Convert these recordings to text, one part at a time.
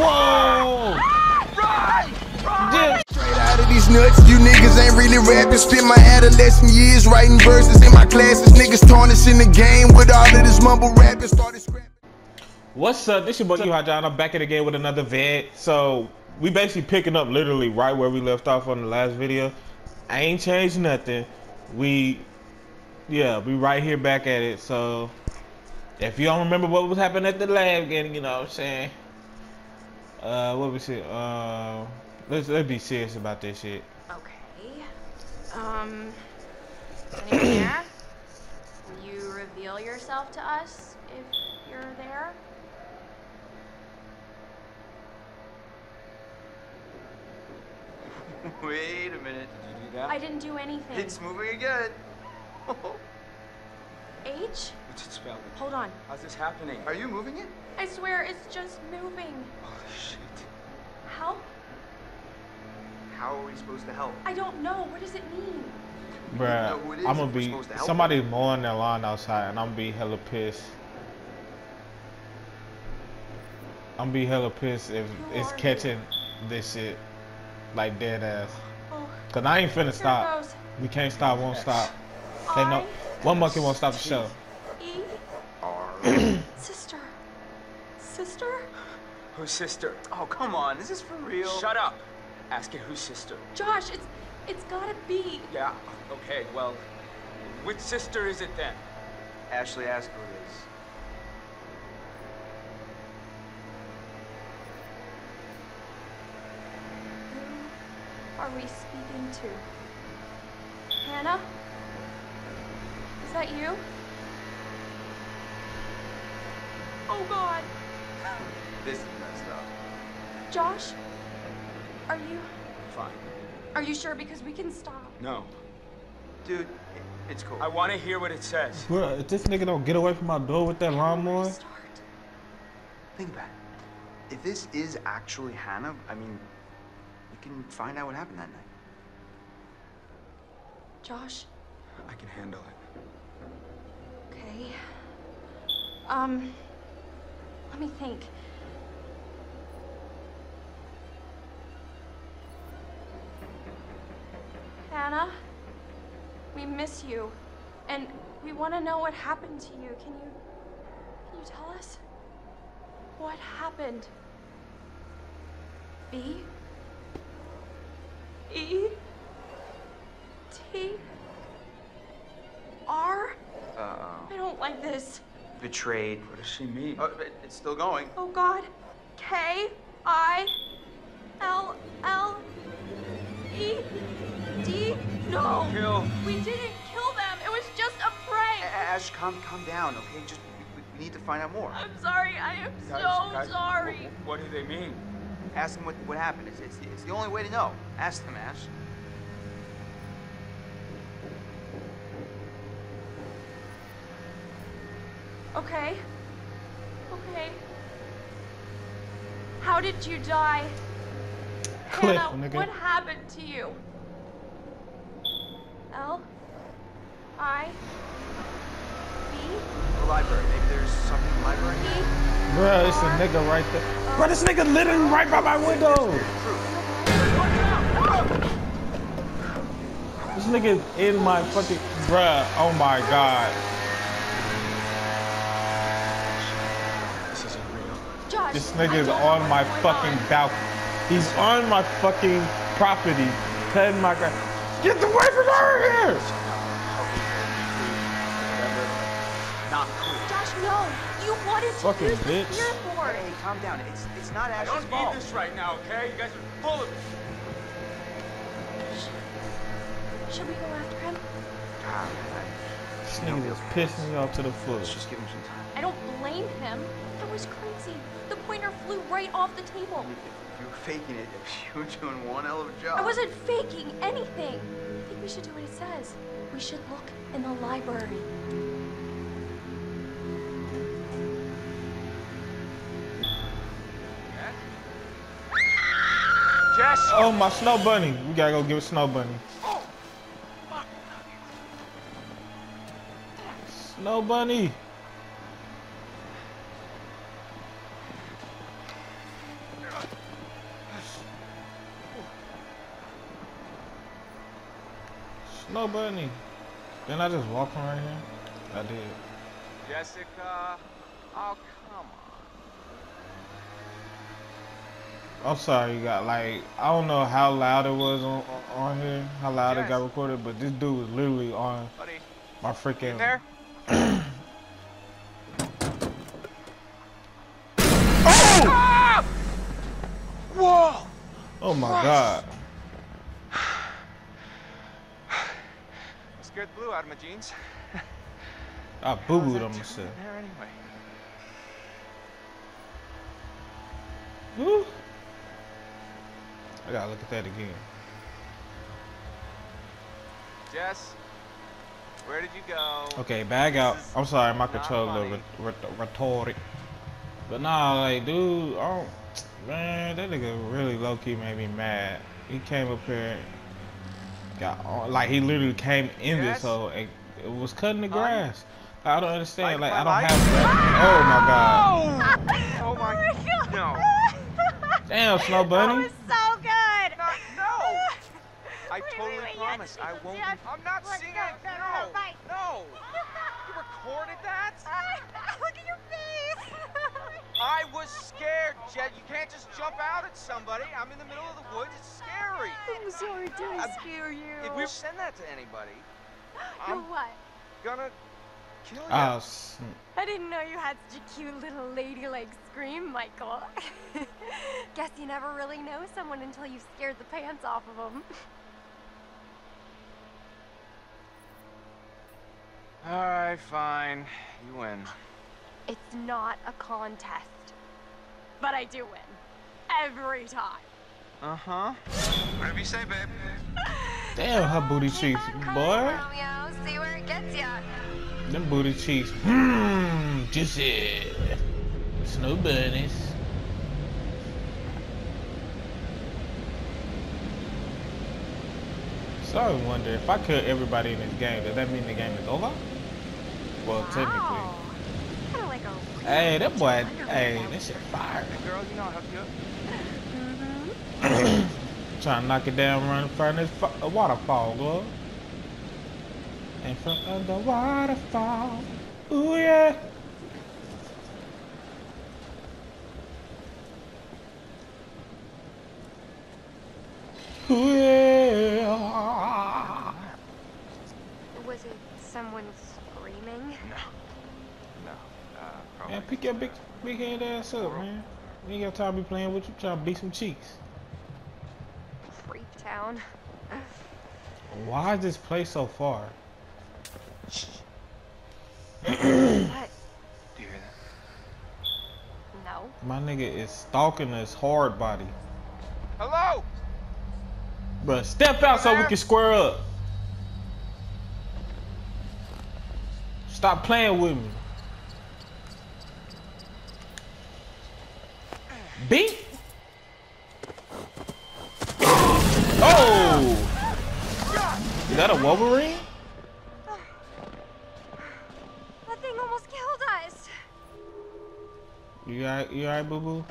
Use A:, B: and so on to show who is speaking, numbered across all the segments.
A: Whoa! Yeah.
B: Straight out of these nuts, you niggas ain't really rapping. Spent my adolescent years writing verses in my classes. Niggas tarnishing the game with all of this mumble rapping. Started scrapping.
A: What's up? This your boy Q Hot John. I'm back at it again with another vid. So we basically picking up literally right where we left off on the last video. I ain't changed nothing. We, yeah, we right here back at it. So if you don't remember what was happening at the lab again, you know what I'm saying. Uh, what we it? Uh, let's let's be serious about this shit.
C: Okay. Um. Anyone there? Will you reveal yourself to us if you're there?
D: Wait a minute. Did you do that?
C: I didn't do anything.
D: It's moving again.
C: H?
D: What's it spell?
C: Hold on.
D: How's this happening? Are you moving it?
C: I swear it's just moving.
D: Holy shit.
C: Help?
D: How are we supposed to help?
C: I don't know. What does it mean?
A: Bruh,
D: know who it is
A: I'm gonna be
D: to help
A: somebody mowing their lawn outside, and I'm gonna be hella pissed. I'm gonna be hella pissed if
C: Who
A: it's
C: are you?
A: catching this shit like dead ass.
C: Oh,
A: Cause I ain't finna
C: here
A: stop. We can't stop, won't stop. They know
C: I,
A: one monkey won't stop the show.
C: E,
D: R.
C: sister. Sister?
D: whose sister? Oh, come on. Is this for real? Shut up. Ask it whose sister.
C: Josh, it's it's gotta be.
D: Yeah. Okay. Well, which sister is it then? Ashley, ask who it is.
C: Who are we speaking to? Hannah? Is that you? Oh god.
D: This is messed up.
C: Josh? Are you
D: Fine.
C: are you sure because we can stop?
D: No. Dude, it's cool.
E: I want to hear what it says.
A: Bruh, if this nigga don't get away from my door with that lawnmower,
C: Restart.
D: Think about it. If this is actually Hannah, I mean, we can find out what happened that night.
C: Josh,
D: I can handle it.
C: Um let me think. Hannah, we miss you. And we want to know what happened to you. Can you can you tell us? What happened? B E T like this.
D: Betrayed.
E: What does she mean?
D: Oh, it- it's still going.
C: Oh God. K I L L E D. No.
E: Kill.
C: We didn't kill them. It was just a prank.
D: Ash, calm, calm down, okay? Just, we, we need to find out more.
C: I'm sorry. I am
E: Guys,
C: so
E: guys,
C: sorry.
E: wh- What, do they mean?
D: Ask them what, what happened. It's, it's, it's the only way to know. Ask them, Ash.
C: Okay. Okay. How did you die?
A: Cliff,
C: Hannah,
A: nigga.
C: what happened to you? L I B
D: The library. Maybe there's something in the library.
C: E
A: bruh, it's a nigga right there. Uh, bruh, this nigga literally right by my window. This nigga is in my fucking bruh. Oh my god.
E: This isn't real.
C: Josh.
A: This
C: I
A: nigga is on my fucking
C: on.
A: balcony. He's on my fucking property. Telling my guy, get the away from her here.
E: Not cool.
C: Josh, no! You wanted to
A: Fucking
C: use the
A: bitch.
C: fear board.
D: Hey, calm down. It's, it's not
E: I don't
D: fault.
E: need this right now, okay? You guys are full of it.
C: Should we go after him?
D: God, man,
A: This nigga just pissing me off to the
D: Let's just give him some time.
C: I don't blame him. That was crazy. The pointer flew right off the table.
D: If you were faking it, you were doing one hell of a job.
C: I wasn't faking anything. I think we should do what it says. We should look in the library.
E: Jess!
A: Oh, my snow bunny. We gotta go give a snow bunny. No bunny. Snow bunny. Didn't I just walk from right here? I did.
E: Jessica, oh come on.
A: I'm sorry, you got like I don't know how loud it was on on here, how loud yes. it got recorded, but this dude was literally on my freaking. My god!
E: I scared the blue out of my jeans.
A: I boo booed on myself.
E: There anyway.
A: Woo. I gotta look at that again.
E: Jess, where did you go?
A: Okay, bag out. I'm sorry, my controller
E: funny.
A: re- re- retarded. But nah, like, dude, I don't, man, that nigga really low key made me mad. He came up here, got on, like, he literally came in this hole and it was cutting the
E: Huh?
A: grass. I don't understand.
E: Light
A: Like, I don't have. Oh my god!
E: Oh my god. no.
A: Damn, Snow
F: That
A: Bunny.
F: was so good.
E: No, no. I
F: Wait, wait,
E: totally
F: wait, you have to
E: promise
F: sing
E: I won't.
F: dance.
E: I'm not
F: Let's
E: singing.
F: go. No, no, no,
E: No. No. You recorded that?
F: Look at your face.
E: I was scared, Jed. You can't just jump out at somebody. I'm in the middle of the woods. It's scary.
F: I'm sorry to
E: I'm-
F: scare you.
E: If we send that to anybody,
F: You're
E: I'm
F: what?
E: gonna kill you.
A: Oh, s-
C: I didn't know you had such a cute little ladylike scream, Michael. Guess you never really know someone until you've scared the pants off of them.
E: All right, fine. You win.
C: It's not a contest. But I do win. Every time.
E: Uh huh. Whatever you say, babe.
A: damn, her booty cheeks, boy.
C: Romeo. See where it gets ya.
A: Them booty cheeks. Mmm, juicy. Snow bunnies. So I wonder if I kill everybody in this game, does that mean the game is over? Well, technically.
C: Wow. Kinda like a
A: Hey, that boy, hey, that shit fire.
E: Girl, you know I'll help you up.
C: Mhm.
A: Trying to knock it down right in front of this waterfall, girl. In front of the waterfall. Ooh, yeah. Ooh, yeah.
C: Was it someone screaming?
E: No. No. Uh, probably.
A: Man, pick your big, big head ass up, man. You ain't got time to be playing with you. Trying to beat some cheeks.
C: Freak town.
A: Why is this place so far?
C: What?
E: Do you hear that?
C: No.
A: My nigga is stalking this hard body.
E: Hello.
A: Bruh, step out so we can square up. Stop playing with me. Beat. Oh! Is that a Wolverine?
C: That thing almost killed us.
A: You alright, you alright, boo boo?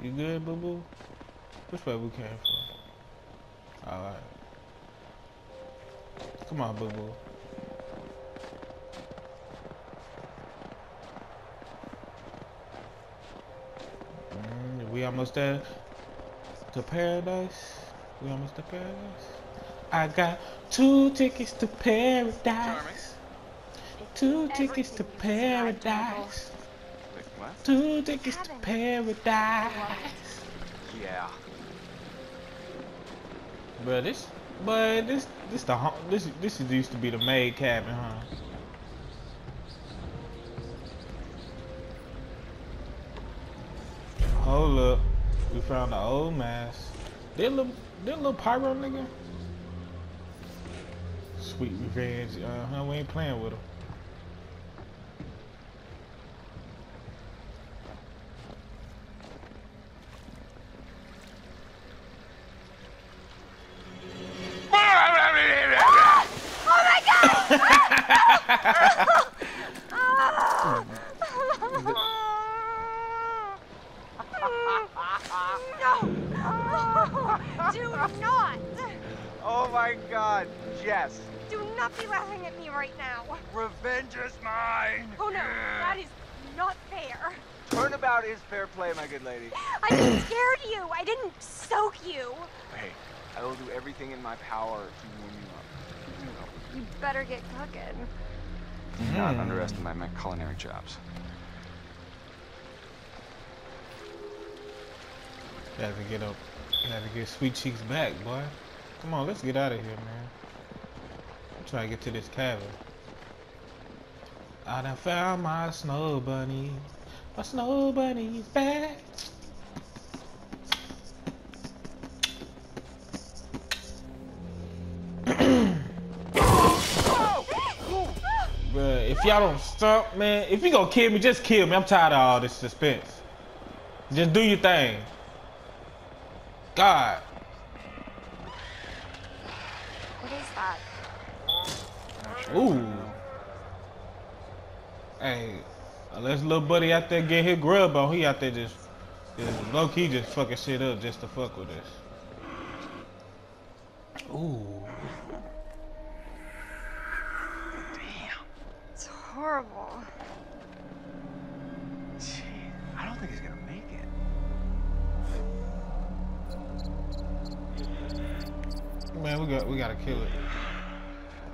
A: You good, boo boo? Which way we came from? Alright. Come on, boo boo. Mm, we almost there to paradise. We almost to paradise. I got two tickets to paradise. Two tickets to
C: Everything is right,
A: paradise. Two tickets to paradise.
E: Yeah.
A: But this, but this, this the this, this is used to be the maid cabin, huh? Hold look, we found the old mask. That little, that little pyro nigga. Sweet revenge, uh huh. We ain't playing with him.
C: no! Do not!
E: Oh my God, Jess.
F: Do not be laughing at me right now.
E: Revenge is mine.
F: Oh no, that is not fair.
E: Turnabout is fair play, my good lady.
F: I just scared you. I didn't soak you.
E: Hey, I will do everything in my power to warm you up.
F: You better get cooking.
A: Mm-hmm.
E: Not underestimate my culinary chops.
A: Got to get up. Got to get Sweet Cheeks back, boy. Come on, let's get out of here, man. I'm trying to get to this cabin. I done found my snow bunny. My snow bunny's back. Bruh, if y'all don't stop, man, if you gonna kill me, just kill me. I'm tired of all this suspense. Just do your thing. God.
F: What is that?
A: Ooh. Hey, unless little buddy out there get his grub on, he out there just, just low key just fucking shit up just to fuck with us. Ooh.
F: It's horrible.
E: Gee, I don't think he's gonna make it.
A: Man, we got we gotta kill it.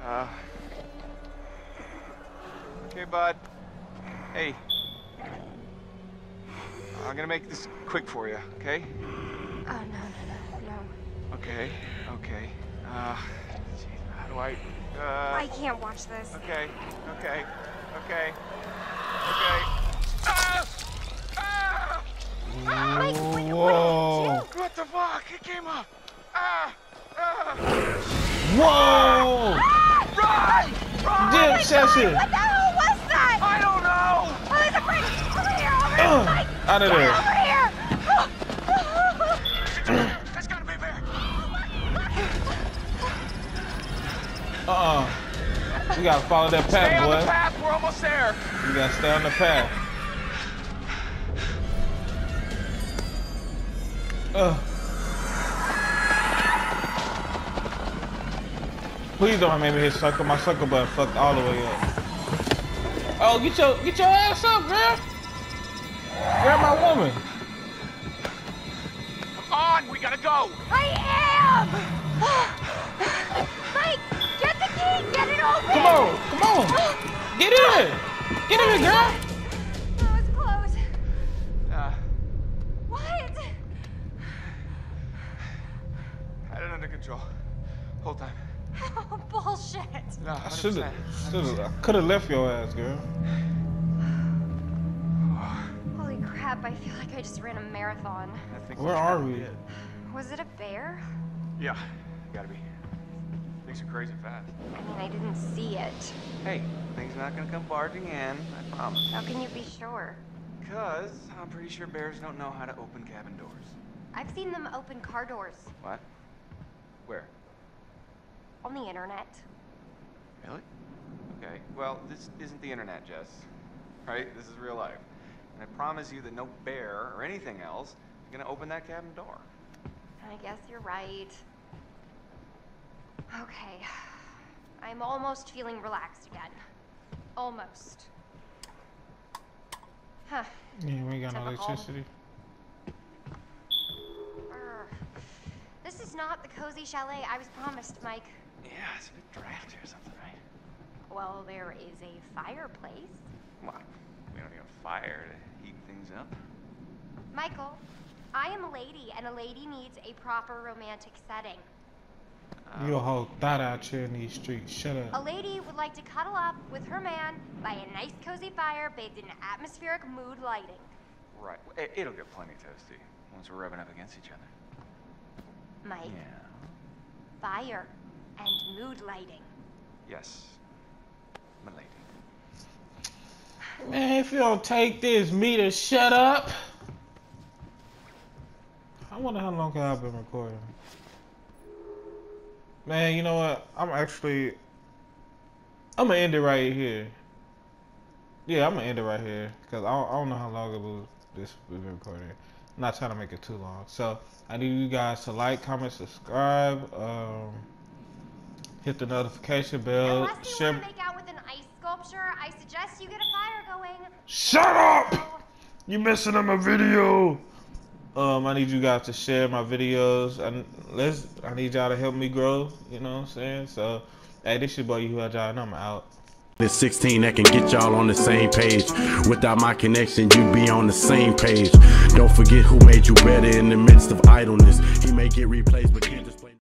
E: Uh. Okay, bud. Hey. I'm gonna make this quick for you, okay?
F: Oh no, no, no, no.
E: Okay, okay. Uh, gee, how do I? Uh,
F: I can't watch this.
E: Okay, okay, okay, okay. Ah! Ah!
F: Mike, what, what did you
A: Whoa.
F: do?
E: What the fuck? It came up. Ah! Ah!
A: Whoa!
E: Run! Run!
A: Dip session.
F: What the hell was that?
E: I don't know!
F: Oh, there's a bridge! Over here! Over here!
A: Uh,
F: Mike!
A: Out of there.
F: over here!
E: It's gotta be there.
A: Uh-uh. We gotta follow that path,
E: Stay
A: path,
E: on the path. We're almost there.
A: We gotta stay on the path. Uh. Please don't make me hit sucker. My sucker butt fucked all the way up. Oh, get your get your ass up, girl. Grab my woman.
E: Come on, we gotta go.
F: I am! Mike, get the key! Get it open!
A: Come on, come on. Get in. Get in, girl.
F: That was close.
E: Uh,
F: What?
E: had it under control. Whole time.
F: Oh, bullshit.
E: No,
A: I should have, should have, I could have left your ass, girl.
F: Holy crap, I feel like I just ran a marathon.
E: I think
A: Where are we?
E: be it.
F: Was it a bear?
E: Yeah, gotta be. Things are crazy fast.
F: I mean, I didn't see it.
E: Hey, things not gonna come barging in. I promise.
F: How can you be sure?
E: Cause I'm pretty sure bears don't know how to open cabin doors.
F: I've seen them open car doors
E: What? Where?
F: on the internet.
E: Really? Okay. Well, this isn't the internet, Jess. Right? This is real life. And I promise you that no bear or anything else is gonna open that cabin door.
F: I guess you're right. Okay. I'm almost feeling relaxed again. Almost. Huh.
A: Yeah, we ain't got no
F: Typical.
A: electricity.
F: Urgh. This is not the cozy chalet I was promised, Mike.
E: Yeah, it's a bit drafty or something, right?
F: Well, there is a fireplace.
E: Well, we don't need a fire to heat things up.
F: Michael, I am a lady, and a lady needs a proper romantic setting. Oh.
A: You a whole thought out here in these streets. Shut up.
F: A lady would like to cuddle up with her man by a nice cozy fire bathed in atmospheric mood lighting.
E: Right. It, it'll get plenty toasty once we're rubbing up against each other.
F: Mike,
E: Yeah.
F: fire and mood lighting.
E: Yes. My lady.
A: Man, if you don't take this meter, shut up. I wonder how long I've been recording. Man, you know what? I'm actually, I'm gonna end it right here. Yeah, I'm gonna end it right here because I, don't- I don't know how long it was this we've been recording. I'm not trying to make it too long. So I need you guys to like, comment, subscribe. Um, hit the notification bell, share.
F: want to make out with an ice sculpture, I suggest you get a fire going.
A: Shut up! You missing on my video. Um, I need you guys to share my videos. and let's. I need y'all to help me grow. You know what I'm saying? So, hey, this your boy you had y'all, and I'm out.
G: It's 16 that can get y'all on the same page. Without my connection, you'd be on the same page. Don't forget who made you better in the midst of idleness. He may get replaced, but can't